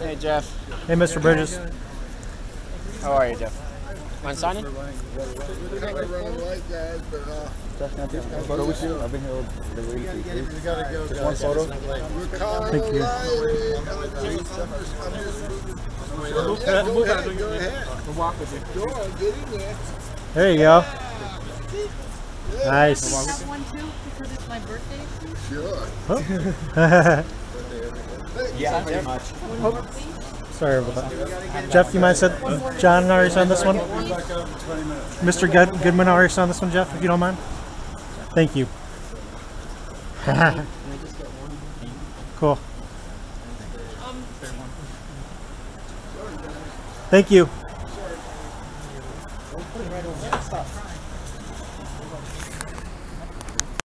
Hey, Jeff. Hey, Mr. Bridges. How are you, Jeff? Want to sign it? Kind running late, guys, but uh, photo with you? I've been here the way we gotta go. Just one photo? Thank you. Go ahead, go ahead. We'll walk with you. Go on, get in there. There you go. Nice. have one too because it's my birthday. Sure. Yeah, pretty much. Sorry about that. Jeff, you mind said John already signed this one? Mr. Good- Goodman already signed this one, Jeff, if you don't mind? Thank you. cool. Thank you.